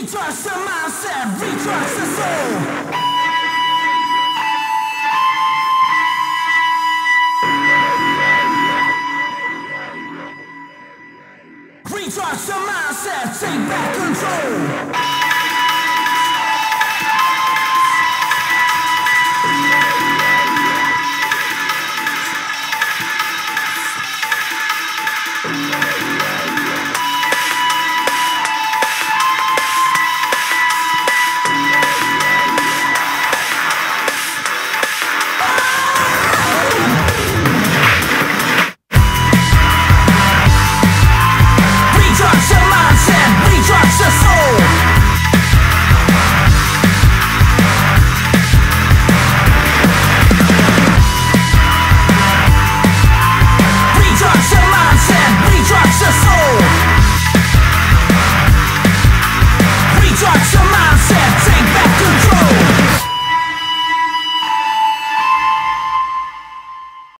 Retrust the mindset, retrust the soul. Retrust the mindset, take back control.